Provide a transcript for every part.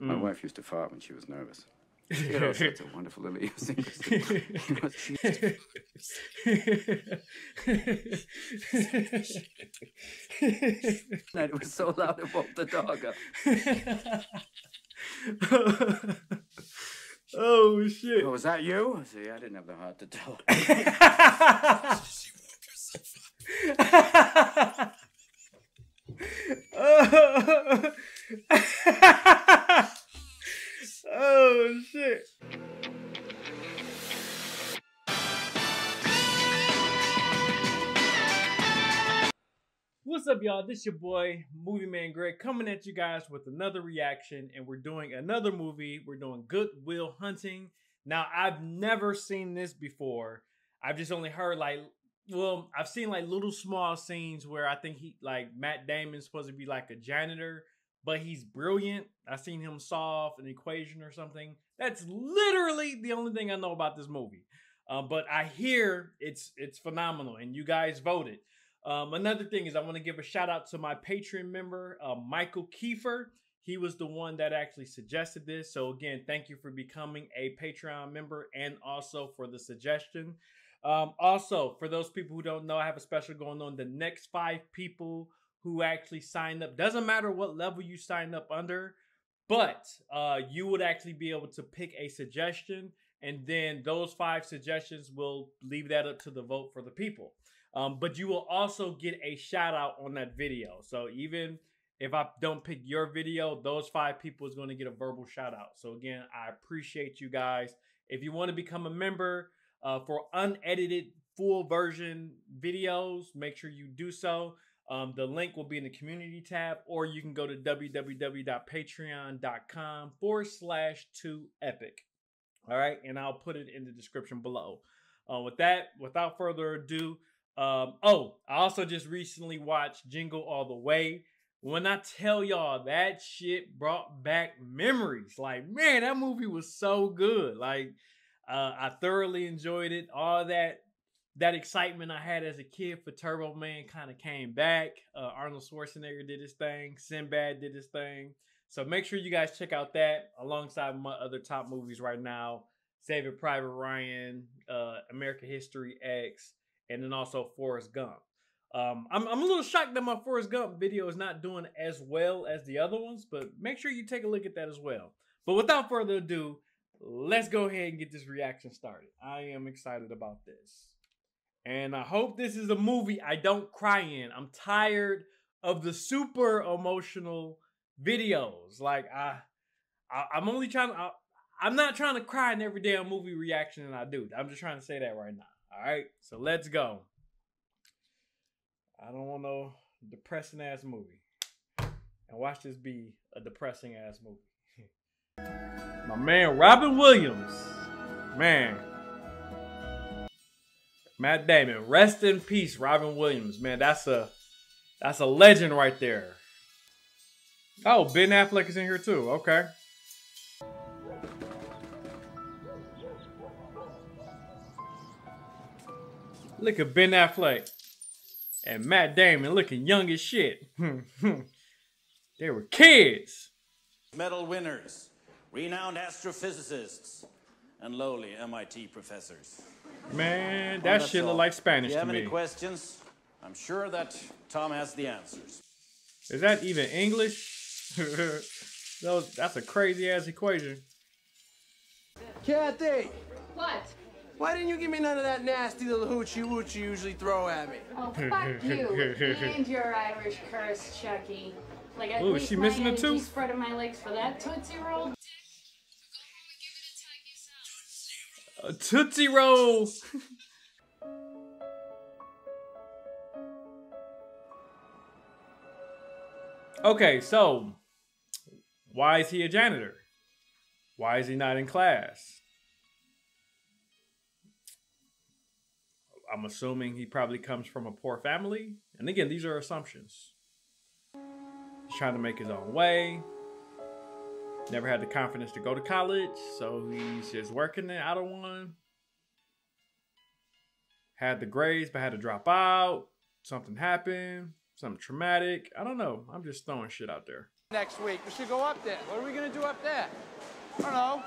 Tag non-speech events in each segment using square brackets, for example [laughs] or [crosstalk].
My mm. wife used to fart when she was nervous. She had all sorts of wonderful little idiosyncrasies. You know, she used to [laughs] and it was so loud it woke the dog up. [laughs] oh shit. Oh, was that you? See, I didn't have the heart to tell. [laughs] [laughs] oh shit. What's up, y'all? This your boy, Movie Man Greg, coming at you guys with another reaction, and we're doing another movie. We're doing Good Will Hunting. Now, I've never seen this before. I've just only heard like, well, I've seen like little small scenes where I think he, like Matt Damon's supposed to be like a janitor, but he's brilliant. I've seen him solve an equation or something. That's literally the only thing I know about this movie. Uh, but I hear it's it's phenomenal, and you guys voted. Um, another thing is I want to give a shout out to my Patreon member, uh, Michael Kiefer. He was the one that actually suggested this. So again, thank you for becoming a Patreon member and also for the suggestion. Um, also, for those people who don't know, I have a special going on. The next five people who actually sign up doesn't matter what level you sign up under, but uh, you would actually be able to pick a suggestion, and then those five suggestions will leave that up to the vote for the people. Um, but you will also get a shout out on that video. So even if I don't pick your video, those five people is going to get a verbal shout out. So again, I appreciate you guys. If you want to become a member uh, for unedited full version videos, make sure you do so. Um, the link will be in the community tab, or you can go to www.patreon.com forward slash two epic. All right, and I'll put it in the description below. Uh, with that, without further ado, um, oh, I also just recently watched Jingle All the Way. When I tell y'all that shit brought back memories, like man, that movie was so good. Like uh, I thoroughly enjoyed it. All that that excitement I had as a kid for Turbo Man kind of came back. Uh, Arnold Schwarzenegger did his thing. Sinbad did his thing. So make sure you guys check out that alongside my other top movies right now: Saving Private Ryan, uh, American History X, and then also Forrest Gump. Um, I'm, I'm a little shocked that my Forrest Gump video is not doing as well as the other ones, but make sure you take a look at that as well. But without further ado, let's go ahead and get this reaction started. I am excited about this. And I hope this is a movie I don't cry in. I'm tired of the super emotional videos. Like I, I am only trying to. I, I'm not trying to cry in every damn movie reaction that I do. I'm just trying to say that right now. All right, so let's go. I don't want no depressing ass movie. And watch this be a depressing ass movie. [laughs] My man Robin Williams. Man. Matt Damon. Rest in peace, Robin Williams. Man, that's a that's a legend right there. Oh, Ben Affleck is in here too. Okay. Look at Ben Affleck and Matt Damon looking young as shit. [laughs] they were kids. Medal winners, renowned astrophysicists, and lowly MIT professors. Man, that shit look like Spanish if you to have me. any questions? I'm sure that Tom has the answers. Is that even English? [laughs] Those, that's a crazy ass equation. Kathy, What? why didn't you give me none of that nasty little hoochie woochie you usually throw at me? Oh, fuck [laughs] you and your Irish curse, Chuckie. Like, at Ooh, is least she missing a energy tooth? spreading my legs for that Tootsie Roll. A Tootsie Roll. okay, so why is he a janitor? Why is he not in class? I'm assuming he probably comes from a poor family. And again, these are assumptions. He's trying to make his own way. Never had the confidence to go to college, so he's just working it out of one. Had the grades, but had to drop out. Something happened. Something traumatic. I don't know. I'm just throwing shit out there. next week. We should go up there. What are we gonna do up there? I don't know.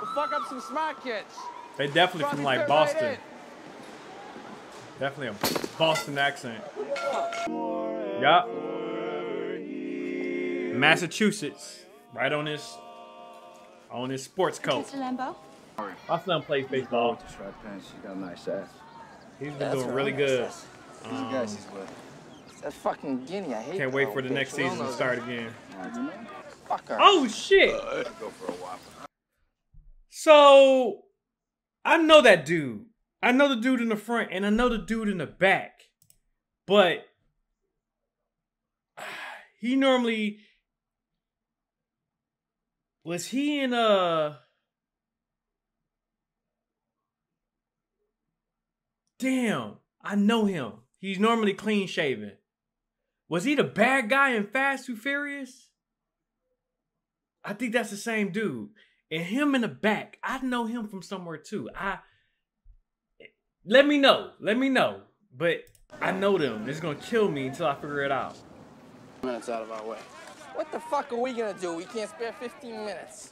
We'll fuck up some smart kids. They definitely from like fit right Boston. Definitely a Boston accent. Yup. Massachusetts. Right on this on this sports coat. Mr. Lambo? My son plays baseball. Just right pants. She's got a nice ass. He's been That's doing right. really good. Who's the um, guy she's with? That fucking guinea, I hate Can't wait for the bitch. next season to start again. Fuck her. Oh shit! Uh, go for a whopper. So I know that dude. I know the dude in the front and I know the dude in the back. But [sighs] he normally was he in uh Damn, I know him. He's normally clean shaven. Was he the bad guy in Fast and Furious? I think that's the same dude. And him in the back, I know him from somewhere too. I let me know. Let me know. But I know them. It's gonna kill me until I figure it out. Minutes out of our way. What the fuck are we gonna do? We can't spare 15 minutes.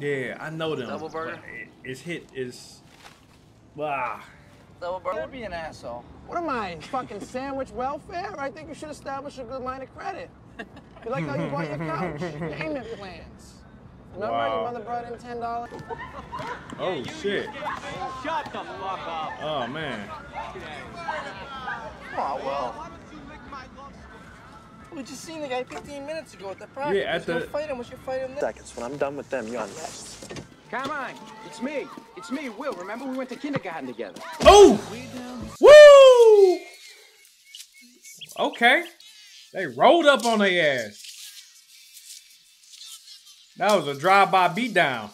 Yeah, I know them. Double burger? it- It's hit is ah. Double burger. Don't be an asshole. What am I, fucking sandwich welfare? I think you should establish a good line of credit. You like how you bought your couch? [laughs] Payment plans. Remember Wow. your mother brought in ten dollars? Oh shit. Shut the fuck up. Oh man. Oh well. We just seen the guy 15 minutes ago at the practice. Yeah, at Go the- fight him. What's your fight him Seconds. When I'm done with them, you're next. Come on. It's me. It's me, Will. Remember we went to kindergarten together. Oh! Woo! Okay. They rolled up on their ass. That was a drive-by beatdown.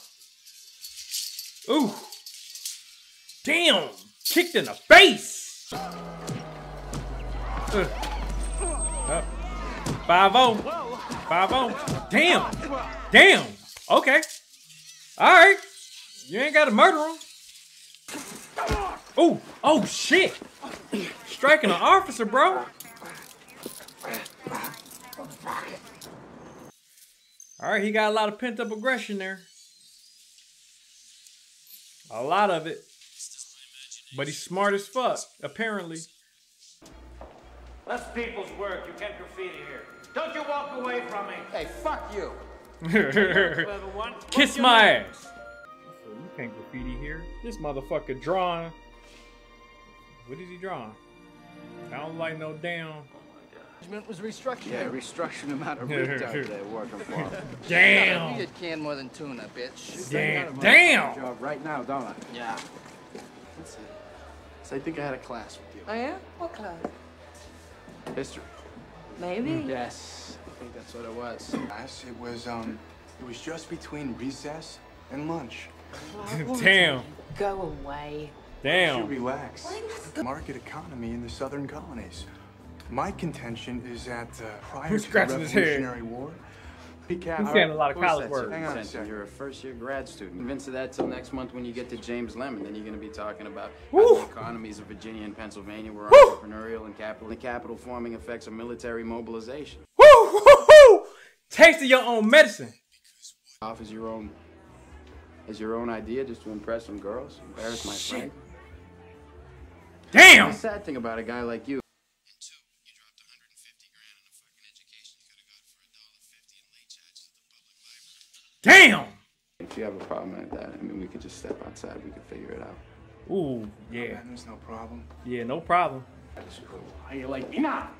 Ooh. Damn. Kicked in the face. Uh. Up. 5-0. 5-0. Damn. Damn. Okay. All right. You ain't got to murder him. Oh, oh shit! Striking an officer, bro. All right, he got a lot of pent up aggression there. A lot of it. But he's smart as fuck, apparently. That's people's work. You can't graffiti here. Don't you walk away from me. Hey, fuck you. Clever [laughs] one. Kiss my ass. So you can't graffiti here. This motherfucker drawing. What is he drawing? I don't like no damn. Management was restructured. Yeah, restructuring them out of [laughs] retards they're working for. [laughs] Damn. You get canned more than tuna, bitch. Damn. Damn. Job right now, don't I? Yeah. That's it. So I think I had a class with you. Oh yeah? What class? History. Maybe. Yes. I think that's what it was. Yes, it was um, it was just between recess and lunch. [laughs] Damn. Go away. You Damn. relax. Market economy in the southern colonies. My contention is that uh, prior Who's to the scratching his head? Revolutionary War, He's saying a lot of Of college that's work. Hang on a second. You're a first year grad student. Convinced of that till next month when you get to James Lemon. Then you're going to be talking about how the economies of Virginia and Pennsylvania were Woo. entrepreneurial and capital, the capital forming effects of military mobilization. Woo, woo, woo. Taste of your own medicine. Off as your own, as your own idea just to impress some girls, embarrass my friend. Damn. The sad thing about a guy like you. Damn. If you have a problem like that, I mean, we could just step outside. We could figure it out. Ooh, yeah. man, there's no problem. Yeah, no problem. That's cool. How you like me now?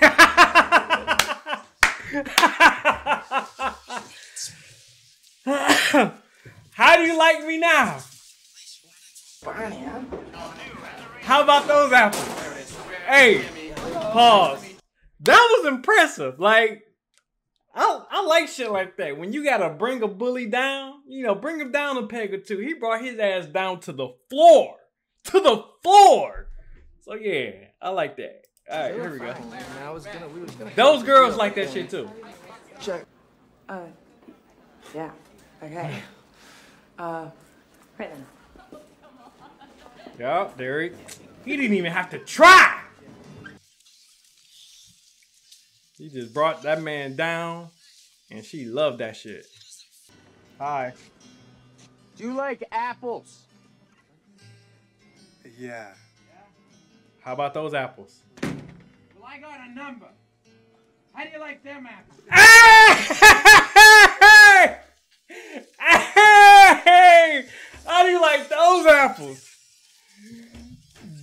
[laughs] How do you like me now? How about those apples? Hey, pause. That was impressive. Like, I, I like shit like that. When you gotta bring a bully down, you know, bring him down a peg or two. He brought his ass down to the floor. To the floor. So yeah, I like that. All right, here we go. Gonna, we Those girls like that shit too. check. Uh, yeah. Okay. [laughs] Uh, right then. Yeah, there he. He didn't even have to try. He She just brought that man down, and she loved that shit. Hi. Do you like apples? Yeah. How about those apples? Well, I got a number. How do you like them apples? Hey! [laughs] Hey! How do you like those apples?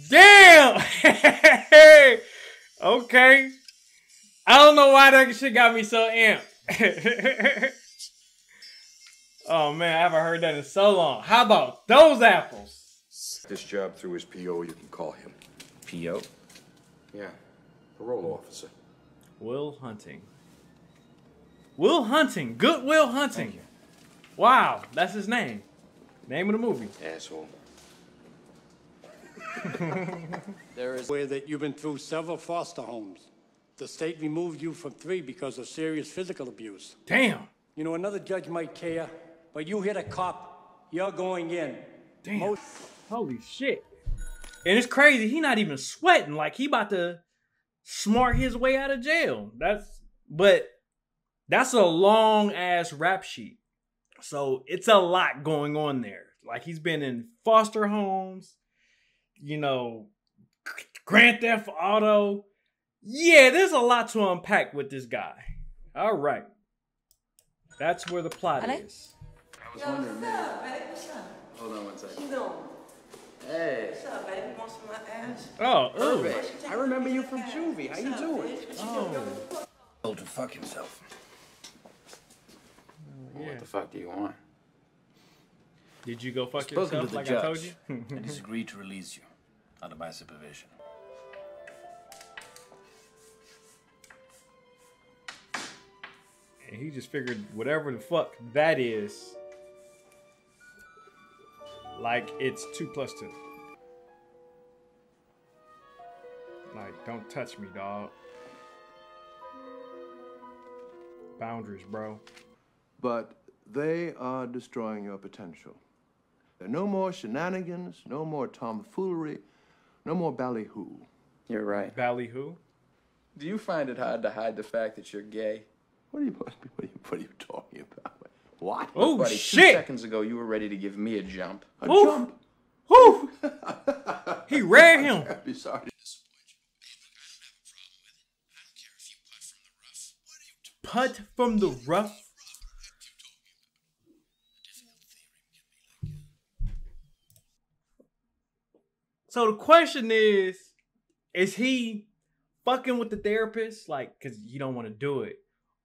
Damn! [laughs] Hey! Okay. I don't know why that shit got me so amped. [laughs] oh man, I haven't heard that in so long. How about those apples? This job through his PO, you can call him. P.O. Yeah, parole officer. Will Hunting. Will Hunting. Good Will Hunting. Wow, that's his name. Name of the movie. Asshole. [laughs] There is. Aware that you've been through several foster homes. The state removed you from three because of serious physical abuse. Damn. You know, another judge might care, but you hit a cop, you're going in. Damn. Most- Holy shit. And it's crazy. He not even sweating. Like he about to smart his way out of jail. That's but that's a long ass rap sheet. So it's a lot going on there. Like he's been in foster homes, you know, Grand Theft Auto. Yeah, there's a lot to unpack with this guy. All right. That's where the plot is. I was wondering, maybe. Hold on one second. Hey. What's up, baby? Oh, ooh. I remember you from Juvie. How you doing? Oh. Told to fuck himself. Oh, what the fuck do you want? Did you go fuck Spoken yourself to the like I told judge. you? [laughs] and he's agreed to release you under my supervision. And he just figured whatever the fuck that is, like it's two plus two. Like, don't touch me, dog. Boundaries, bro. But they are destroying your potential. There are no more shenanigans, no more tomfoolery, no more ballyhoo. You're right. Ballyhoo? Do you find it hard to hide the fact that you're gay? What are you, what are you, what are you talking about? What? Oh Buddy, two seconds ago, you were ready to give me a jump. A Woo! jump? Whoo! [laughs] he ran him. I'd be sorry. To disappoint you. Putt from the rough. So the question is, is he fucking with the therapist, like, cause you don't want to do it,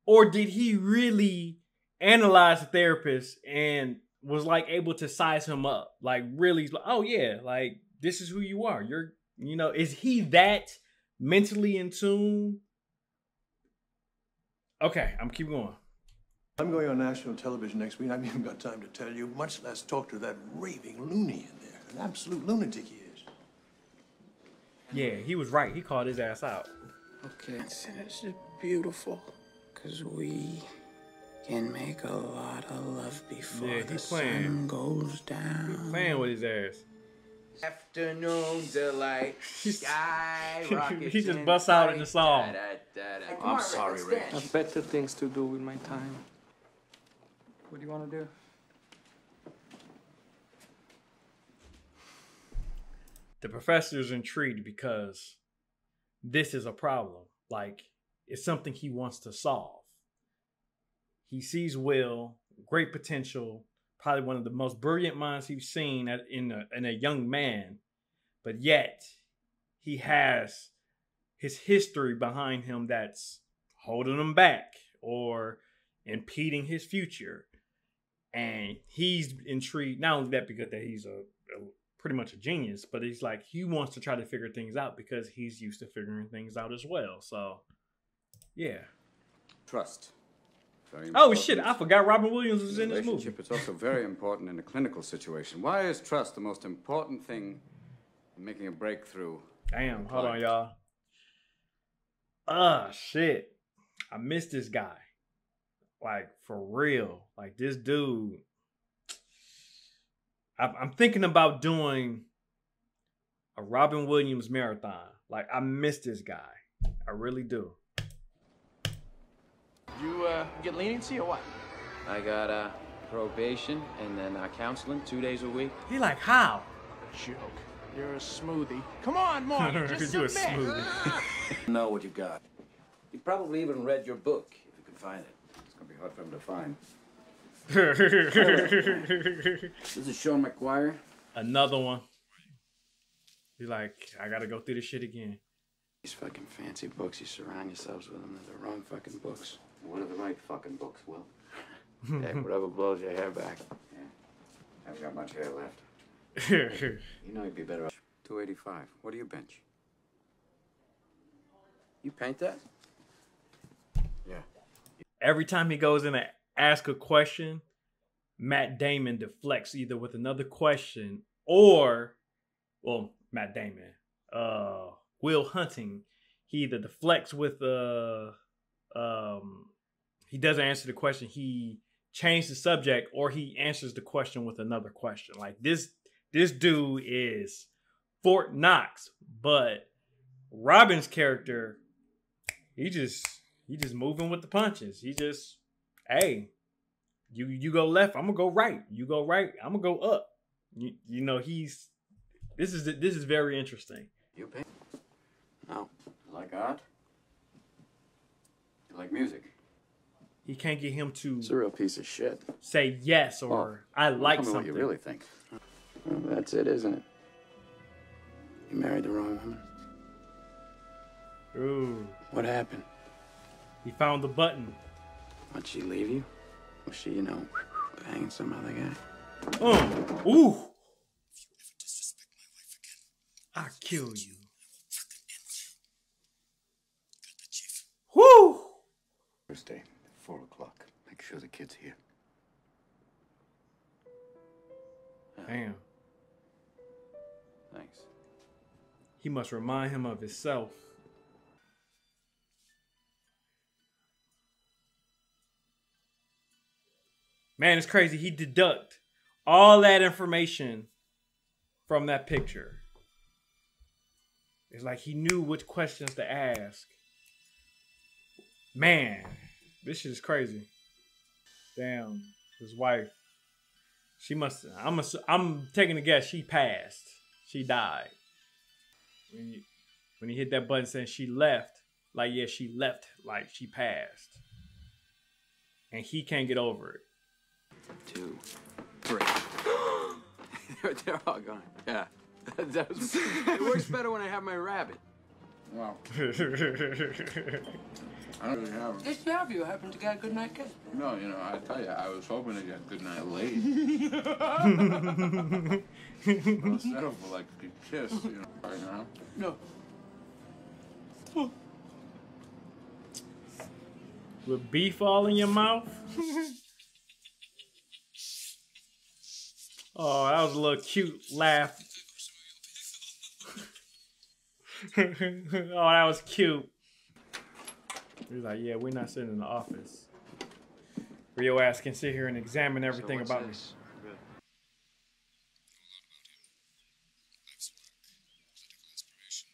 or did he really analyze the therapist and was like able to size him up, like really, oh yeah, like this is who you are. You're, you know, is he that mentally in tune? Okay, I'm keep going. I'm going on national television next week. I haven't even got time to tell you, much less talk to that raving loony in there. An absolute lunatic he is. Yeah, he was right. He called his ass out. Okay. This is beautiful, because we can make a lot of love before Yeah, he the playing. sun goes down. Playing with his ass. Afternoon delight, [laughs] sky [laughs] rockets. he just busts out in the sight. song. Da-da-da-da. I'm sorry, Rick. I've better things to do with my time. What do you want to do? The professor's intrigued because this is a problem. Like, it's something he wants to solve. He sees Will, great potential, probably one of the most brilliant minds he's seen at, in, a, in a young man, but yet he has his history behind him that's holding him back or impeding his future. And he's intrigued, not only that, because that he's a, a pretty much a genius, but he's like he wants to try to figure things out because he's used to figuring things out as well. So, yeah. Trust. Very Oh shit! I forgot Robin Williams was in this movie. relationship. It's also very important in a clinical situation. Why is trust the most important thing in making a breakthrough? Damn, hold on, y'all. Ah, shit. I missed this guy. Like for real. Like this dude. I'm thinking about doing a Robin Williams marathon. Like I miss this guy. I really do. You uh, get leniency or what? I got uh, probation and then uh, counseling two days a week. He like how? Joke. You're a smoothie. Come on, Marty, [laughs] just You a submit. smoothie. [laughs] know what you got. He probably even read your book, if you could find it. It's gonna be hard for him to find. [laughs] This is Sean Maguire. Another one. He like, I gotta go through this shit again. These fucking fancy books, you surround yourselves with them. They're the wrong fucking books. What of the right fucking books, Will? [laughs] hey, whatever blows your hair back. Yeah. Haven't got much hair left. [laughs] You know you'd be better off. 285. What do you bench? You paint that? Yeah. Every time he goes in to ask a question, Matt Damon deflects either with another question or, well, Matt Damon, uh, Will Hunting, he either deflects with uh, um, he doesn't answer the question, he changed the subject, or he answers the question with another question. Like this, this dude is Fort Knox, but Robin's character, he just he just moving with the punches. He just, hey, you you go left, I'm gonna go right. You go right, I'm gonna go up. You, you know he's this is this is very interesting. You paint? No. Like art? You like music? He can't get him to It's a real piece of shit. say yes or I Well, like tell me something. what you really think. Well, that's it, isn't it? You married the wrong woman. Ooh, What happened? he found the button. Why'd she leave you? Was she, you know, banging some other guy? Um, ooh. I kill you. Whoo! Thursday, 4 o'clock. Make sure the kid's here. Damn. Thanks. He must remind him of himself. Man, it's crazy. He deduct all that information from that picture. It's like he knew which questions to ask. Man, this shit is crazy. Damn, his wife. She must. I'm. Assu- I'm taking a guess. She passed. She died. When you, when he hit that button saying she left, like yeah, she left. Like she passed, and he can't get over it. Two, three. [gasps] they're, they're all gone. Yeah. [laughs] that was, it works better when I have my rabbit. Wow. [laughs] I don't really have Just to have you happen to get a good night kiss. No, you know, I tell you, I was hoping to get good night late. [laughs] Instead of like a kiss, you know, right now. No. With beef all in your mouth. [laughs] oh, that was a little cute laugh. [laughs] oh, that was cute. He was like, "Yeah, we're not sitting in the office. Where your ass can sit here and examine everything what's about me." this?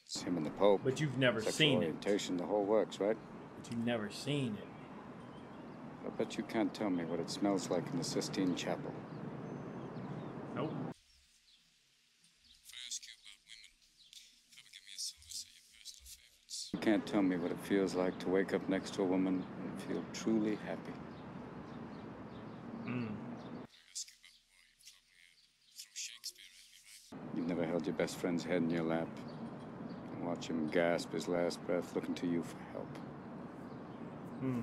It's him and the Pope. But you've never Sexual seen it. the whole works, right? But you've never seen it. I bet you can't tell me what it smells like in the Sistine Chapel. Nope. You can't tell me what it feels like to wake up next to a woman and feel truly happy. Mm. You've never held your best friend's head in your lap and watch him gasp his last breath looking to you for help. Hmm.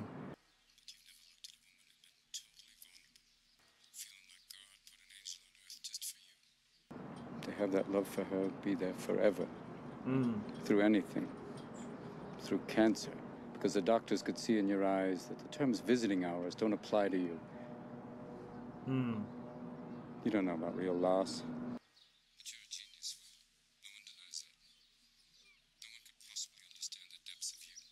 To have that love for her be there forever, Mm. through anything, through cancer, because the doctors could see in your eyes that the terms visiting hours don't apply to you. Hmm. You don't know about real loss. But you're a genius, Will. No one denies that. No one could possibly understand the depths of you.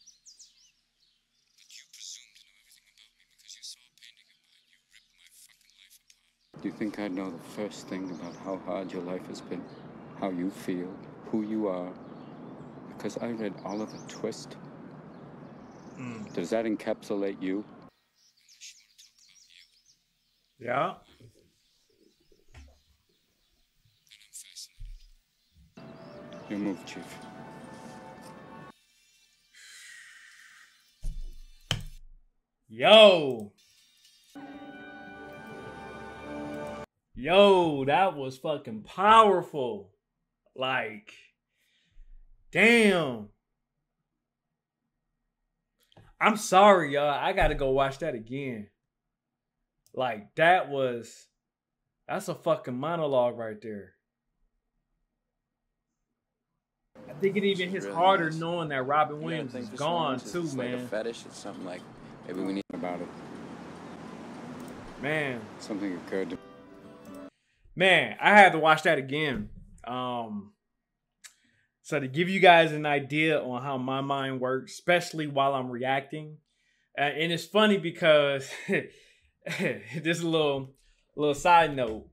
But you presume to know everything about me because you saw a painting in mine. You ripped my fucking life. Do you think I'd know the first thing about how hard your life has been? How you feel? Who you are? Because I read Oliver Twist. Mm. Does that encapsulate you? Yeah. You move, Chief. Yo. Yo, that was fucking powerful. Like, damn. I'm sorry, y'all. I gotta go watch that again. Like, that was that's a fucking monologue right there. I think it even hits really harder nice. knowing that Robin Williams think is gone too, like man. a fetish. It's something like maybe we need about it. Man, Something occurred to me. man, I had to watch that again. Um, so to give you guys an idea on how my mind works, especially while I'm reacting, uh, and it's funny because [laughs] this little little side note.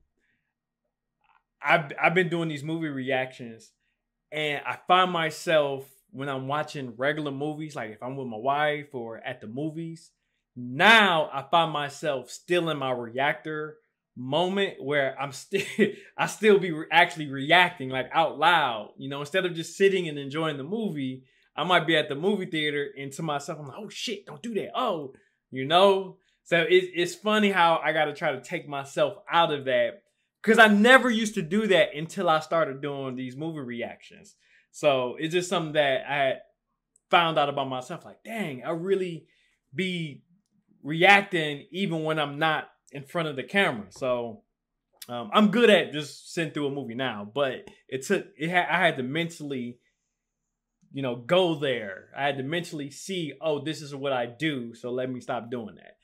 I've I've been doing these movie reactions, and I find myself when I'm watching regular movies, like if I'm with my wife or at the movies. Now I find myself still in my reactor moment where I'm still [laughs] I still be re- actually reacting like out loud. You know, instead of just sitting and enjoying the movie, I might be at the movie theater and to myself I'm like, "Oh shit, don't do that." Oh, you know? So it's it's funny how I got to try to take myself out of that cuz I never used to do that until I started doing these movie reactions. So it's just something that I found out about myself like, "Dang, I really be reacting even when I'm not in front of the camera. So um, I'm good at just sitting through a movie now, but it took it had I had to mentally, you know, go there. I had to mentally see, oh, this is what I do, so let me stop doing that.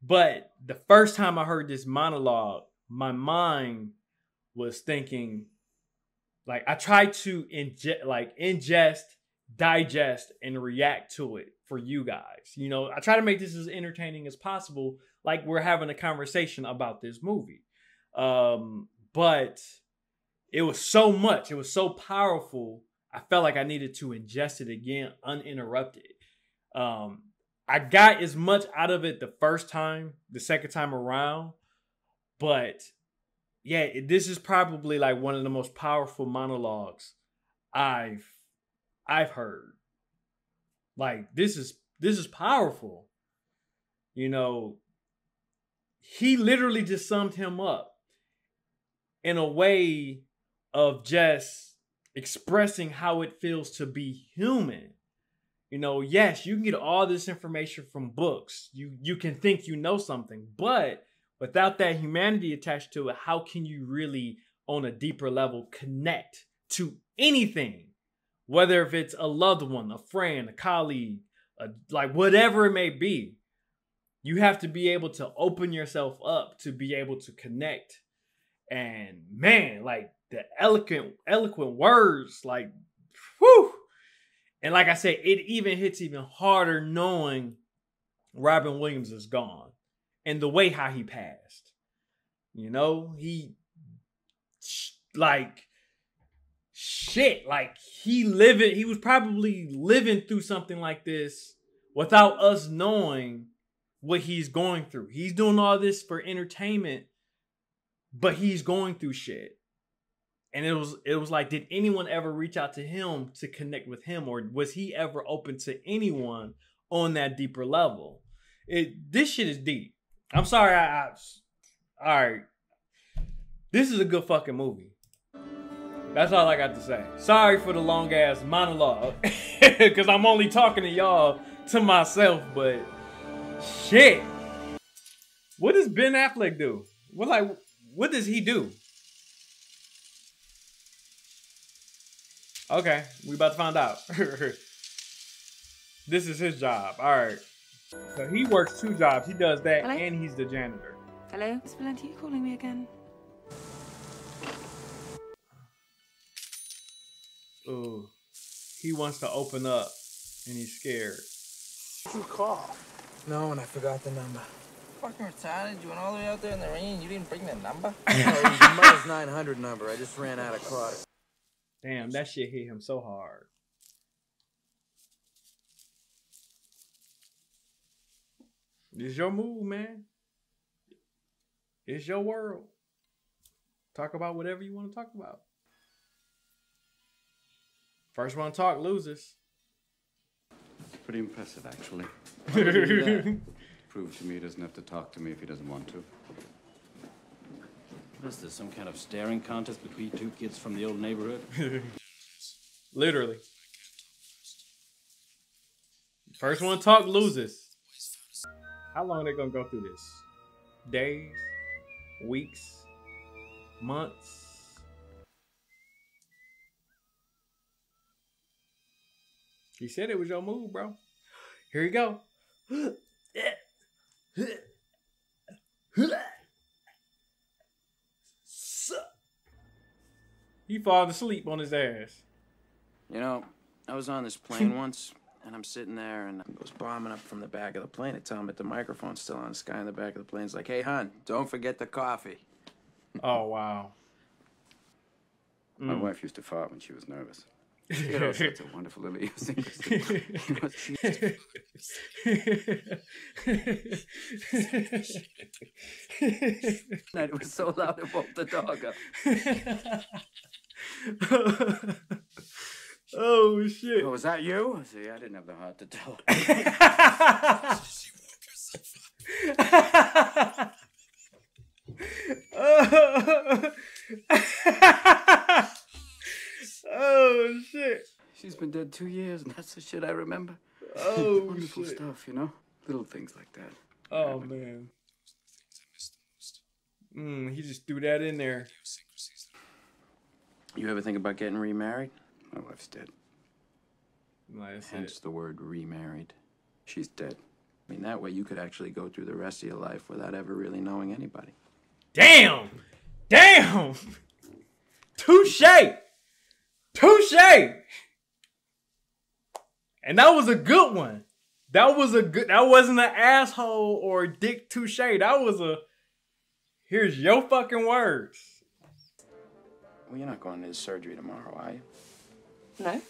But the first time I heard this monologue, my mind was thinking, like I tried to ingest, like ingest, digest, and react to it for you guys. You know, I try to make this as entertaining as possible, like we're having a conversation about this movie. Um, but it was so much, it was so powerful. I felt like I needed to ingest it again uninterrupted. Um, I got as much out of it the first time, the second time around, but yeah, this is probably like one of the most powerful monologues I've I've heard. Like this is this is powerful. You know, he literally just summed him up in a way of just expressing how it feels to be human. You know, yes, you can get all this information from books. You you can think you know something, but without that humanity attached to it, how can you really on a deeper level connect to anything? Whether if it's a loved one, a friend, a colleague, a, like whatever it may be, you have to be able to open yourself up to be able to connect. And man, like the eloquent, eloquent words, like, whew. And like I said, it even hits even harder knowing Robin Williams is gone and the way how he passed. You know, he like shit, like he living, he was probably living through something like this without us knowing what he's going through. He's doing all this for entertainment, but he's going through shit. And it was it was like, did anyone ever reach out to him to connect with him, or was he ever open to anyone on that deeper level? It this shit is deep. I'm sorry, I, I all right. This is a good fucking movie. That's all I got to say. Sorry for the long ass monologue, [laughs] because I'm only talking to y'all to myself, but shit. What does Ben Affleck do? What like what does he do? Okay, we about to find out. [laughs] this is his job. All right. So he works two jobs. He does that Hello? and he's the janitor. Hello? Miss Valenti, you calling me again? Ooh. He wants to open up and he's scared. You call. No, and I forgot the number. Fucking retarded. You went all the way out there in the rain and you didn't bring the number? [laughs] no, it was the Mars 900 number. I just ran out of cards. Damn, that shit hit him so hard. This your move, man. It's your world. Talk about whatever you want to talk about. First one to talk loses. Pretty impressive, actually. [laughs] How would you do that? Prove to me he doesn't have to talk to me if he doesn't want to. What is this, some kind of staring contest between two kids from the old neighborhood? [laughs] Literally. First one to talk loses. How long are they gonna go through this? Days, weeks, months. He said it was your move, bro. Here you go. He falling asleep on his ass. You know, I was on this plane [laughs] once, and I'm sitting there, and it goes bombing up from the back of the plane. I tell him that the microphone's still on. This guy in the back of the plane's like, "Hey, hon, don't forget the coffee." Oh wow. My Mm. wife used to fart when she was nervous. Had all sorts of [laughs] wonderful little idiosyncrasies. You know, it was so loud it woke the dog up. [laughs] oh shit! Oh, was that you? See, I didn't have the heart to tell. oh [laughs] shit! She's been dead two years, and that's the shit I remember. Oh, [laughs] wonderful shit. stuff, you know. Little things like that. Oh man. Mm, he just threw that in there. You ever think about getting remarried? My wife's dead. That's Hence the word remarried. She's dead. I mean, that way you could actually go through the rest of your life without ever really knowing anybody. Damn! Damn! [laughs] Touche! Touche! And that was a good one. That was a good that wasn't an asshole or dick touche. That was a here's your fucking words. Well, you're not going to the surgery tomorrow, are you? No.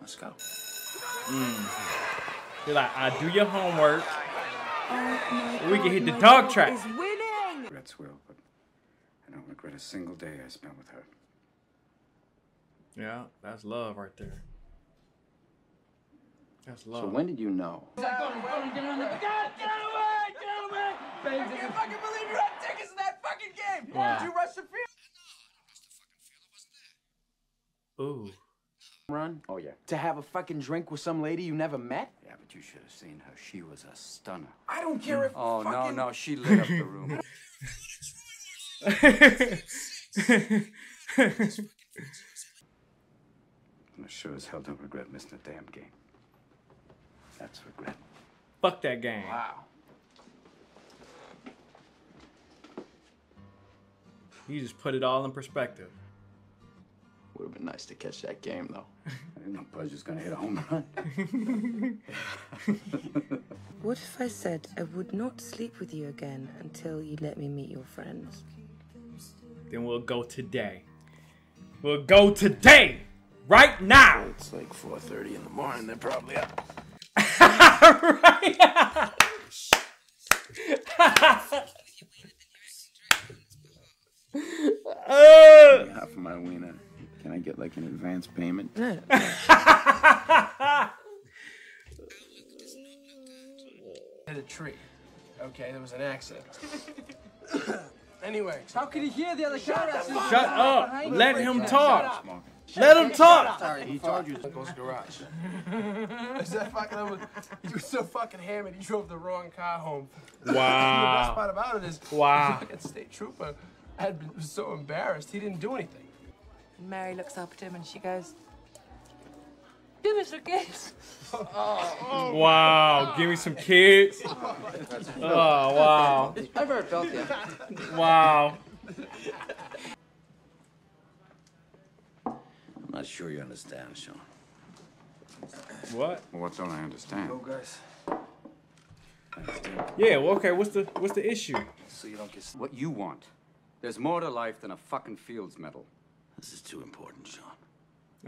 Let's go. Mm-hmm. You're like, I do your homework. Oh We can hit the dog track. winning! Regrets will, but I don't regret a single day I spent with her. Yeah, that's love right there. That's love. So when did you know? Get out of the way! Get out of the way! I can't fucking believe you had tickets to that fucking game! Wow. Did you rush the field? Ooh. Run? Oh, yeah. To have a fucking drink with some lady you never met? Yeah, but you should have seen her. She was a stunner. I don't care if Oh, fucking... no, no. She lit up the room. And I sure as hell don't regret missing a damn game. That's regret. Fuck that game. Wow. You just put it all in perspective. Would have been nice to catch that game, though. [laughs] I didn't know Pudge was gonna hit a home run. [laughs] What if I said I would not sleep with you again until you let me meet your friends? Then we'll go today. We'll go today. Right now. It's like 4.30 in the morning. They're probably up. Uh, [laughs] Half of my wiener. Can I get like an advance payment? No. [laughs] Hit a tree. Okay, there was an accident. [laughs] anyway, how could he hear the other guy? Shut up. Let him talk. Let him talk. Sorry, he told you to Uncle's garage. [laughs] Is that fucking over? He was so fucking hammered, he drove the wrong car home. [laughs] Wow. the best part about it is, Wow. the fucking state trooper had been so embarrassed he didn't do anything. Mary looks up at him and she goes, Give us a kiss. Wow. Give me some kids. Oh, oh wow. I've ever felt you. Wow. I'm not sure you understand, Sean. What? Well, what don't I understand? Go, guys. Yeah, well, okay, what's the what's the issue? So you don't get what you want. There's more to life than a fucking Fields medal. This is too important, Sean.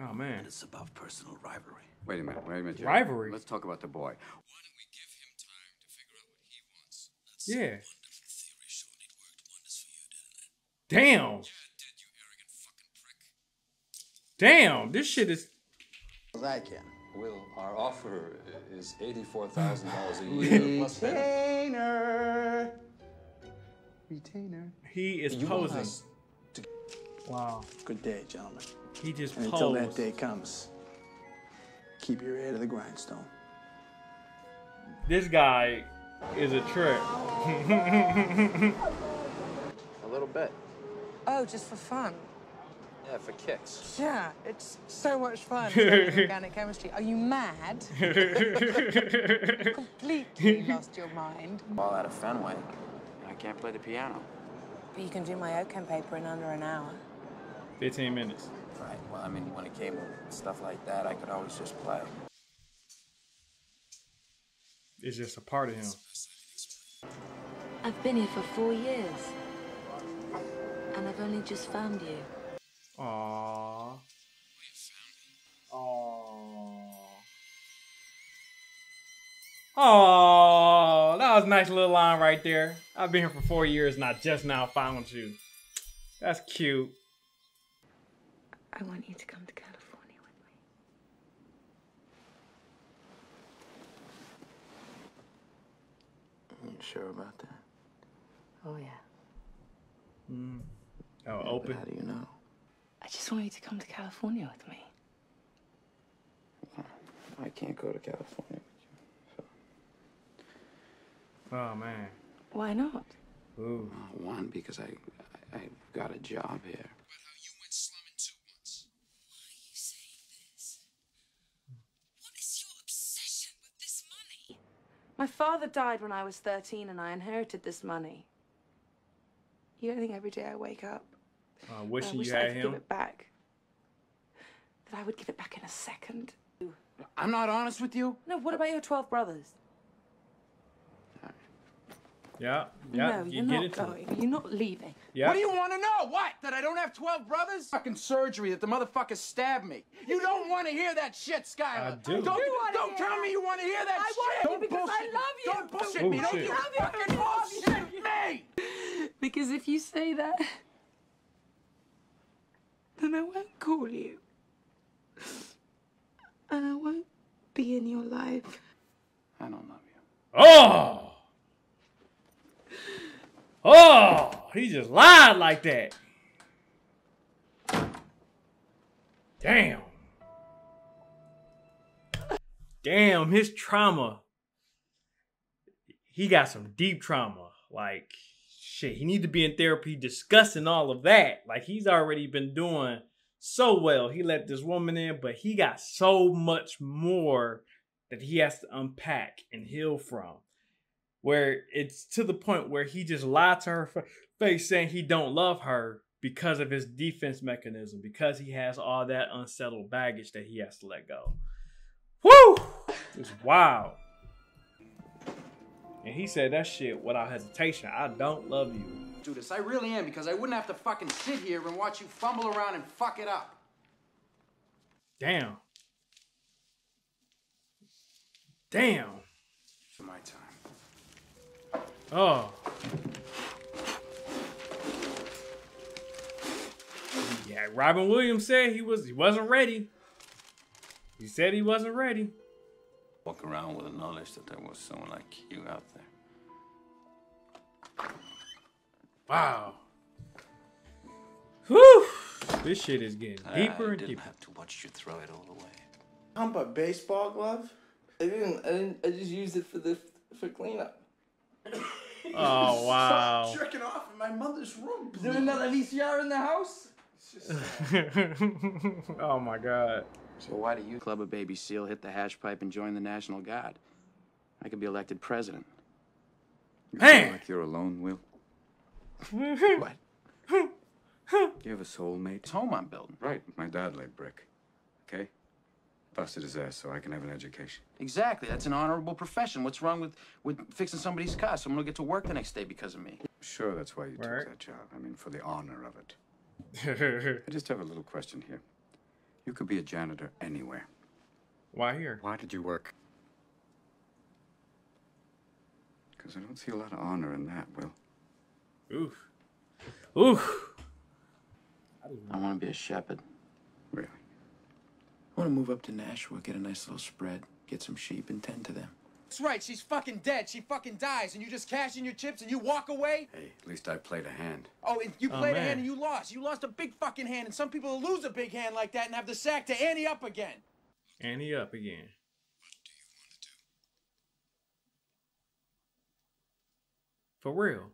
Oh man. It's about personal rivalry. Wait a minute, wait a minute. Jerry. Rivalry? Let's talk about the boy. Yeah. Damn. Damn, this shit is. As I can. Will, our offer is eighty-four thousand dollars a year. Retainer. Retainer. He is You posing. us Wow. Good day, gentlemen. He just And until that day comes, keep your head to the grindstone. This guy is a trick. [laughs] A little bit. Oh, just for fun. Yeah, for kicks. Yeah, it's so much fun [laughs] organic chemistry. Are you mad? [laughs] Completely lost your mind. Ball out of Fenway. I can't play the piano. But you can do my OChem paper in under an hour. 15 minutes. Right. Well, I mean, when it came to stuff like that, I could always just play. It's just a part of him. I've been here for four years. And I've only just found you. Aww. Aww. Oh, that was a nice little line right there. I've been here for four years and I just now found you. That's cute. I want you to come to California with me. You sure about that? Oh, yeah. Mm. Oh, Yeah, open. How do you know? I just want you to come to California with me. I can't go to California. with you. Oh, man. Why not? Ooh. Uh, one, because I, I, I got a job here. My father died when I was 13 and I inherited this money. You don't think every day I wake up Uh, wishing I wish you that I had could give it back? That I would give it back in a second. I'm not honest with you. No, what about your 12 brothers? Yeah. Yeah. no, you you're get not into going. it. You're not leaving. Yeah. What do you want to know? What? That I don't have 12 brothers? Fucking surgery that the motherfucker stabbed me. You don't want to hear that shit, Skylar. I do. Don't, I do wanna don't tell me you want to hear that I shit. want you don't because I love you. Don't bullshit Oh, me. Don't you fucking bullshit me. [laughs] Because if you say that, then I won't call you. And I won't be in your life. I don't love you. Oh! Oh! He just lied like that. Damn. Damn, his trauma. He got some deep trauma. Like, shit, he need to be in therapy discussing all of that. Like, he's already been doing so well. He let this woman in, but he got so much more that he has to unpack and heal from. Where it's to the point where he just lied to her face saying he don't love her because of his defense mechanism, because he has all that unsettled baggage that he has to let go. Woo! It's wild. And he said that shit without hesitation. I don't love you. Do this. I really am because I wouldn't have to fucking sit here and watch you fumble around and fuck it up. Damn. Damn. For my time. Oh. Yeah, Robin Williams said he was he wasn't ready. He said he wasn't ready. Walk around with the knowledge that there was someone like you out there. Wow. Whew. This shit is getting deeper I deeper and didn't deeper. have to watch you throw it all away. Pump a baseball glove? I didn't. I didn't. I just used it for the for cleanup. [laughs] Oh wow. Stop jerking off in my mother's room. Is there another VCR in the house? [laughs] oh my god. So why do you club a baby seal, hit the hash pipe, and join the National Guard? I could be elected president. You Man. feel like you're alone, Will? [laughs] what? [laughs] You have a soulmate? It's home I'm building. Right, my dad laid brick. Okay? Busted his ass so I can have an education. Exactly. That's an honorable profession. What's wrong with, with fixing somebody's car? Someone will get to work the next day because of me. Sure, that's why you Right. took that job. I mean, for the honor of it. [laughs] I just have a little question here. You could be a janitor anywhere. Why here? Why did you work? Because I don't see a lot of honor in that, Will. Oof. Oof. I want to be a shepherd. Really? I want to move up to Nashua, get a nice little spread, get some sheep, and tend to them. That's right, she's fucking dead. She fucking dies, and you just cash in your chips and you walk away? Hey, at least I played a hand. Oh, and you Oh, played a hand and you lost. You lost a big fucking hand, and some people lose a big hand like that and have the sack to ante up again. And he up again. For real.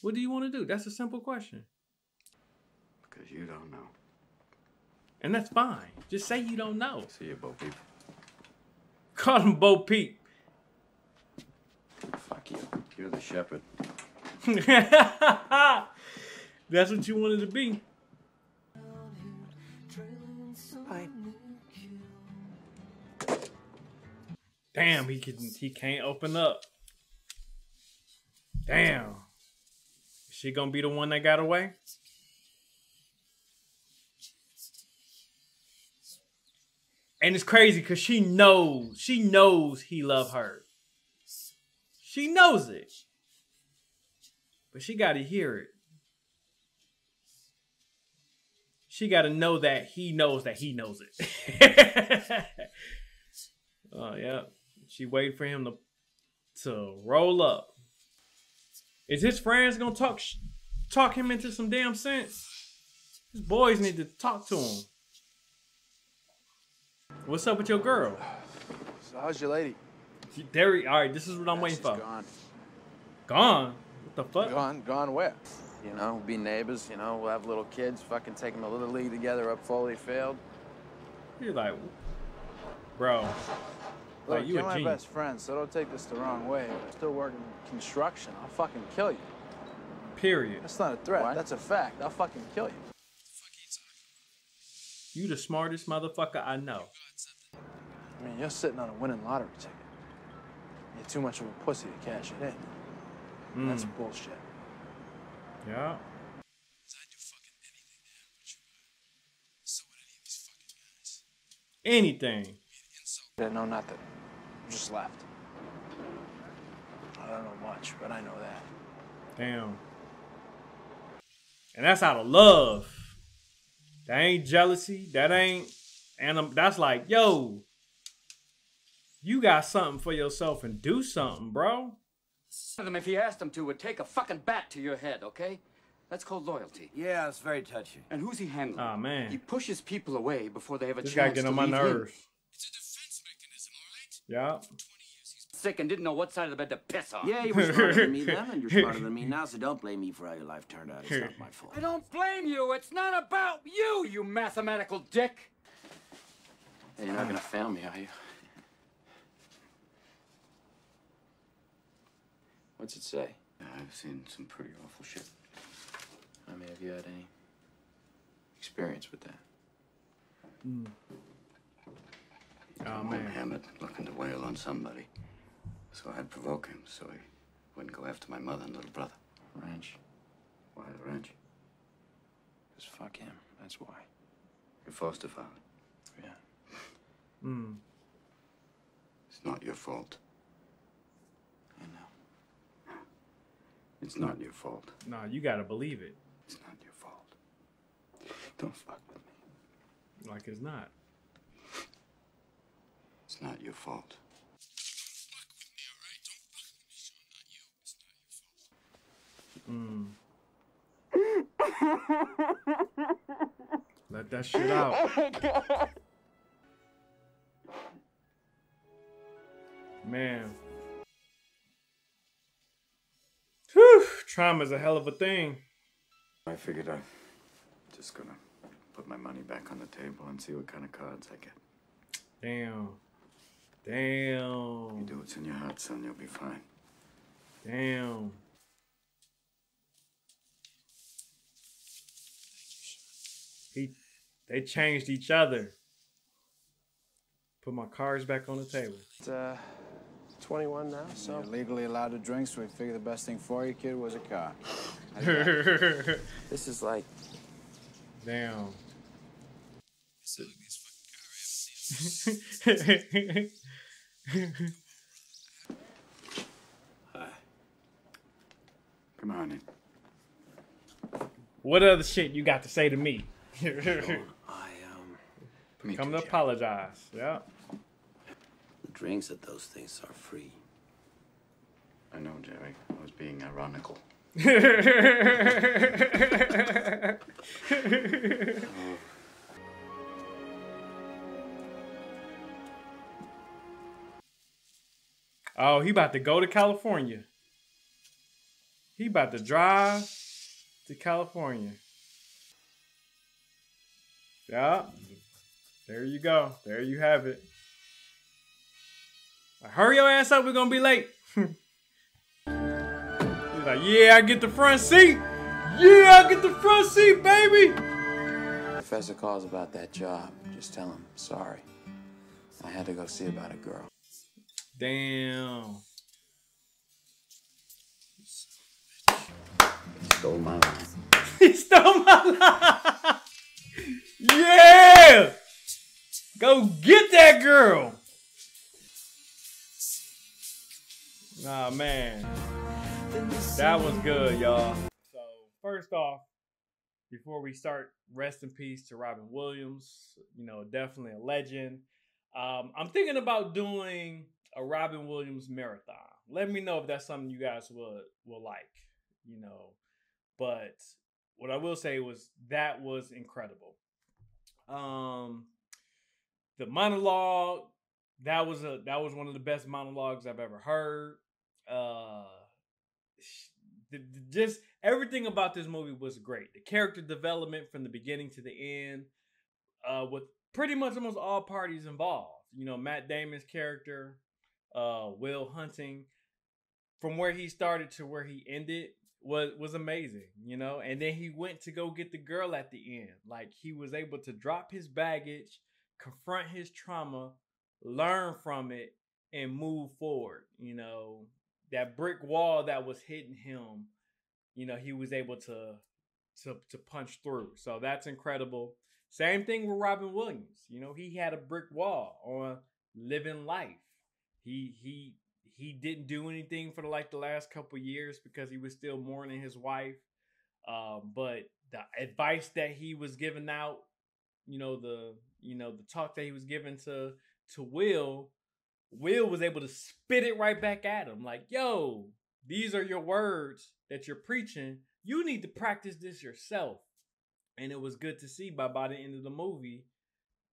What do you want to do? That's a simple question. Because you don't know. And that's fine. Just say you don't know. See you, Bo Peep. Call him Bo Peep. Fuck you. You're the shepherd. [laughs] That's what you wanted to be. Bye. Damn, he can he can't open up. Damn. Is she gonna be the one that got away? And it's crazy because she knows, she knows he love her. She knows it. But she gotta hear it. She gotta know that he knows that he knows it. [laughs] oh yeah. She waited for him to to roll up. Is his friends gonna talk talk him into some damn sense? His boys need to talk to him. What's up with your girl? So how's your lady? There, all right. This is what I'm waiting for. Gone. Gone. What the fuck? Gone, gone where? You know, we'll be neighbors, you know, we'll have little kids, fucking take them to Little League together up Foley Field. You're like, bro. Look, Like you you're my genius. best friend, so don't take this the wrong way. I'm still working construction. I'll fucking kill you. Period. That's not a threat. What? That's a fact. I'll fucking kill you. You the smartest motherfucker I know. I mean, you're sitting on a winning lottery ticket. Too much of a pussy to cash it in. And That's Mm. bullshit. Yeah. Anything. I know nothing. I Just left. I don't know much, but I know that. Damn. And that's out of love. That ain't jealousy. That ain't. And that's like, yo, you got something for yourself and do something, bro. Some of them if he asked them to would take a fucking bat to your head, okay? That's called loyalty. Yeah, it's very touchy. And who's he handling? Ah, man. He pushes people away before they have a This guy chance getting to get on my leave him. nerves. Yeah. Sick and didn't know what side of the bed to piss on. Yeah, you were smarter than me then, and you're smarter than me [laughs] now, so don't blame me for how your life turned out. It's not my fault. I don't blame you. It's not about you, you mathematical dick. Hey, you're not gonna fail me, are you? What's it say? I've seen some pretty awful shit. I mean, have you had any experience with that? Oh, Old man. Hammett looking to wail on somebody. So I'd provoke him so he wouldn't go after my mother and little brother. Ranch. Why the ranch? Just fuck him. That's why. Your foster father. Yeah. Mm. It's not your fault. I know. It's not your fault. Nah, you gotta believe it. It's not your fault. Don't fuck with me. Like it's not. It's not your fault. Don't fuck with me, all right? Don't fuck with me. It's not you. It's not your fault. Mm. Let that shit out. Oh [laughs] Man. Whew, trauma's a hell of a thing. I figured I'm just gonna put my money back on the table and see what kind of cards I get. Damn. Damn. You do what's in your heart, son, you'll be fine. Damn. He, they changed each other. Put my cards back on the table. Uh, 21 now, so. You're legally allowed to drink, so we figured the best thing for you, kid, was a car. [laughs] This is like Damn. [laughs] Come on in. what other shit you got to say to me? I um. Me Come too, to apologize. Yeah. The drinks at those things are free. I know, Jerry. I was being ironical. [laughs] oh, he about to go to California. He about to drive to California. Yeah. There you go. There you have it. Hurry your ass up, we're gonna be late. [laughs] He's like, yeah, I get the front seat. Yeah, I get the front seat, baby. Professor calls about that job. Just tell him sorry. I had to go see about a girl. Damn. Stole my line. he stole my line. [laughs] [laughs] Yeah. Go get that girl. Nah, man. That was good, y'all. So, first off, before we start, rest in peace to Robin Williams. You know, definitely a legend. Um, I'm thinking about doing a Robin Williams marathon. Let me know if that's something you guys would will like. You know, but what I will say was that was incredible. Um, the monologue that was a that was one of the best monologues I've ever heard. Uh, the, the- just everything about this movie was great. The character development from the beginning to the end, uh, with pretty much almost all parties involved. You know, Matt Damon's character, uh, Will Hunting, from where he started to where he ended was was amazing. You know, and then he went to go get the girl at the end. Like he was able to drop his baggage, confront his trauma, learn from it, and move forward. You know, that brick wall that was hitting him, you know, he was able to to to punch through. So that's incredible. Same thing with Robin Williams. You know, he had a brick wall on living life. He he he didn't do anything for the, like the last couple years because he was still mourning his wife. Um, but the advice that he was giving out, you know, the you know the talk that he was giving to to Will, Will was able to spit it right back at him. Like, yo, these are your words that you're preaching. You need to practice this yourself. And it was good to see by by the end of the movie,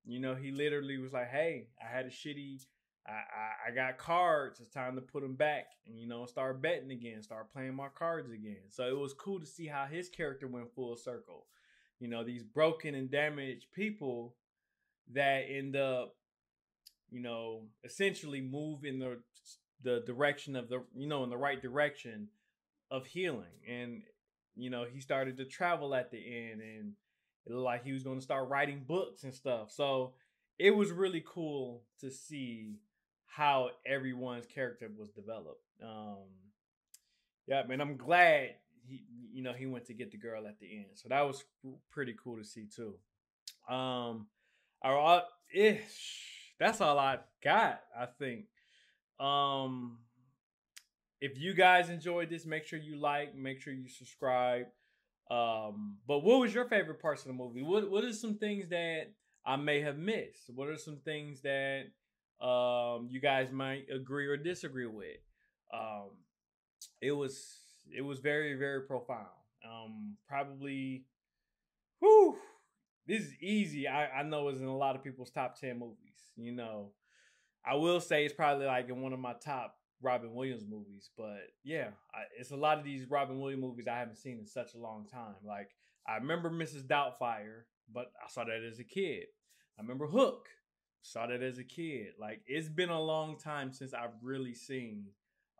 you know, he literally was like, Hey, I had a shitty I, I, I got cards. It's time to put them back and you know start betting again, start playing my cards again. So it was cool to see how his character went full circle. You know, these broken and damaged people that end up, you know, essentially move in the the direction of the you know in the right direction of healing. And you know, he started to travel at the end, and it looked like he was going to start writing books and stuff. So it was really cool to see how everyone's character was developed. Um, yeah, man, I'm glad he, you know, he went to get the girl at the end. So that was pretty cool to see too. Um, all right, ish. That's all I got. I think. Um, if you guys enjoyed this, make sure you like, make sure you subscribe. Um, but what was your favorite parts of the movie? What What are some things that I may have missed? What are some things that um you guys might agree or disagree with? Um, it was it was very very profound. Um, probably, whew, this is easy. I I know it's in a lot of people's top ten movies. You know, I will say it's probably like in one of my top Robin Williams movies. But yeah, I, it's a lot of these Robin Williams movies I haven't seen in such a long time. Like I remember Mrs. Doubtfire, but I saw that as a kid. I remember Hook, saw that as a kid. Like it's been a long time since I've really seen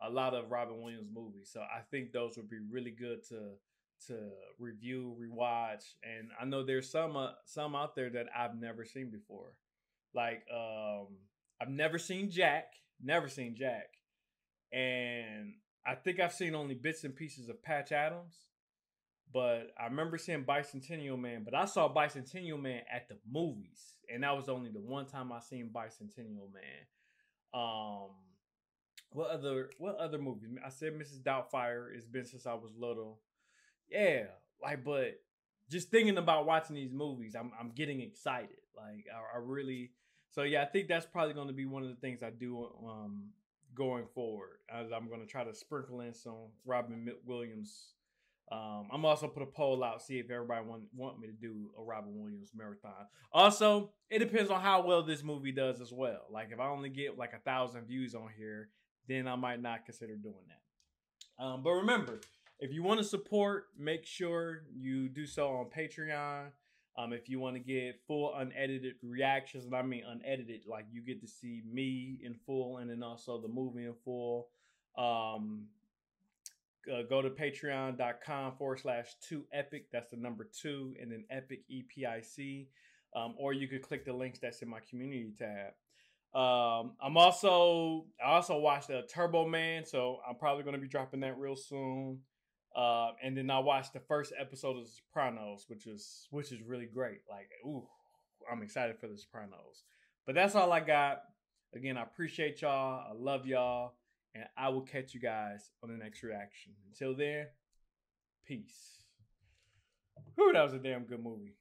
a lot of Robin Williams movies. So I think those would be really good to to review, rewatch. And I know there's some uh, some out there that I've never seen before. Like um I've never seen Jack, never seen Jack. And I think I've seen only bits and pieces of Patch Adams. But I remember seeing Bicentennial Man, but I saw Bicentennial Man at the movies. And that was only the one time I seen Bicentennial Man. Um what other what other movies? I said Mrs. Doubtfire. It's been since I was little. Yeah, like but just thinking about watching these movies, I'm I'm getting excited. Like I, I really, so yeah, I think that's probably going to be one of the things I do um, going forward. As I'm going to try to sprinkle in some Robin Williams. Um, I'm also put a poll out, see if everybody want want me to do a Robin Williams marathon. Also, it depends on how well this movie does as well. Like if I only get like a thousand views on here, then I might not consider doing that. Um, but remember, if you want to support, make sure you do so on Patreon. Um, if you want to get full unedited reactions, and I mean unedited, like you get to see me in full and then also the movie in full. Um, uh, go to patreon.com forward slash two epic. That's the number two, and then epic E P I C. Um, or you could click the links that's in my community tab. Um, I'm also I also watched uh, Turbo Man, so I'm probably going to be dropping that real soon. Uh, and then I watched the first episode of The Sopranos, which is which is really great. Like, ooh, I'm excited for The Sopranos. But that's all I got. Again, I appreciate y'all. I love y'all, and I will catch you guys on the next reaction. Until then, peace. Whew, that was a damn good movie.